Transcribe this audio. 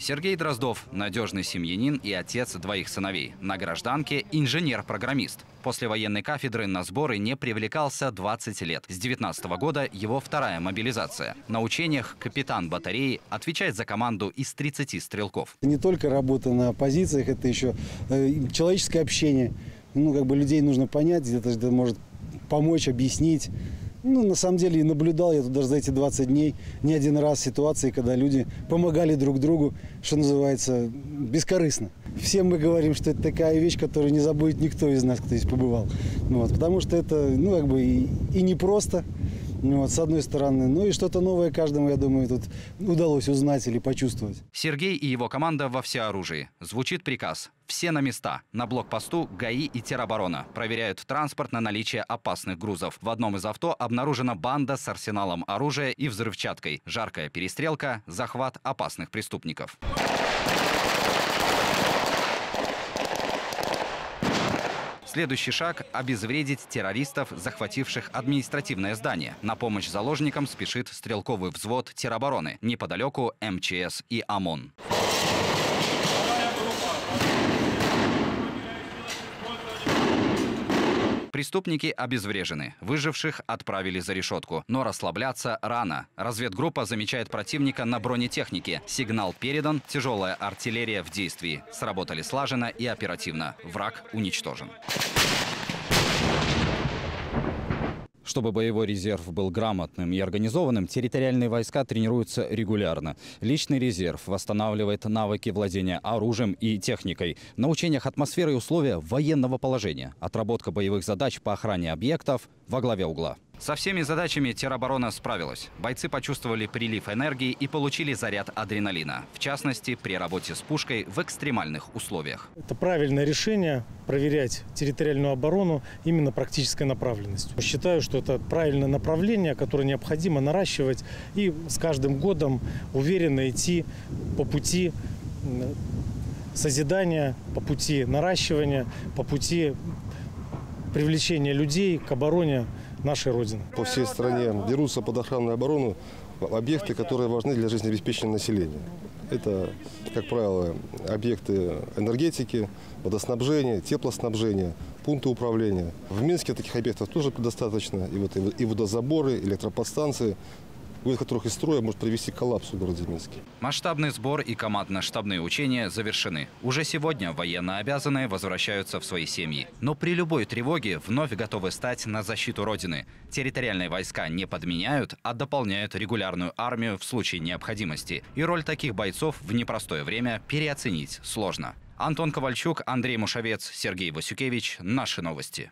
Сергей Дроздов – надежный семьянин и отец двоих сыновей. На гражданке – инженер-программист. После военной кафедры на сборы не привлекался 20 лет. С 19 года его вторая мобилизация. На учениях капитан батареи отвечает за команду из 30 стрелков. Не только работа на позициях, это еще э, человеческое общение. Ну, как бы людей нужно понять, где-то может помочь, объяснить. Ну, на самом деле, и наблюдал я тут даже за эти 20 дней не один раз ситуации, когда люди помогали друг другу, что называется, бескорыстно. Всем мы говорим, что это такая вещь, которую не забудет никто из нас, кто здесь побывал. Вот, потому что это, ну, как бы и, и непросто, ну, вот, с одной стороны. Ну и что-то новое каждому, я думаю, тут удалось узнать или почувствовать. Сергей и его команда во всеоружии. Звучит приказ. Все на места. На блокпосту ГАИ и тероборона. Проверяют транспорт на наличие опасных грузов. В одном из авто обнаружена банда с арсеналом оружия и взрывчаткой. Жаркая перестрелка, захват опасных преступников. Следующий шаг – обезвредить террористов, захвативших административное здание. На помощь заложникам спешит стрелковый взвод теробороны. Неподалеку МЧС и ОМОН. Преступники обезврежены. Выживших отправили за решетку. Но расслабляться рано. Разведгруппа замечает противника на бронетехнике. Сигнал передан, тяжелая артиллерия в действии. Сработали слаженно и оперативно. Враг уничтожен. Чтобы боевой резерв был грамотным и организованным, территориальные войска тренируются регулярно. Личный резерв восстанавливает навыки владения оружием и техникой. На учениях атмосферы и условия военного положения. Отработка боевых задач по охране объектов во главе угла. Со всеми задачами тероборона справилась. Бойцы почувствовали прилив энергии и получили заряд адреналина. В частности, при работе с пушкой в экстремальных условиях. Это правильное решение проверять территориальную оборону именно практической направленностью. Считаю, что это правильное направление, которое необходимо наращивать и с каждым годом уверенно идти по пути созидания, по пути наращивания, по пути привлечения людей к обороне нашей Родины. По всей стране дерутся под охранную оборону объекты, которые важны для жизнеобеспечения населения. Это, как правило, объекты энергетики, водоснабжения, теплоснабжения, пункты управления. В Минске таких объектов тоже предостаточно. И, вот, и водозаборы, электроподстанции, вывод которых из строя может привести к коллапсу в городе Минске. Масштабный сбор и командно-штабные учения завершены. Уже сегодня военнообязанные возвращаются в свои семьи. Но при любой тревоге вновь готовы стать на защиту Родины. Территориальные войска не подменяют, а дополняют регулярную армию в случае необходимости. И роль таких бойцов в непростое время переоценить сложно. Антон Ковальчук, Андрей Мушавец, Сергей Васюкевич. Наши новости.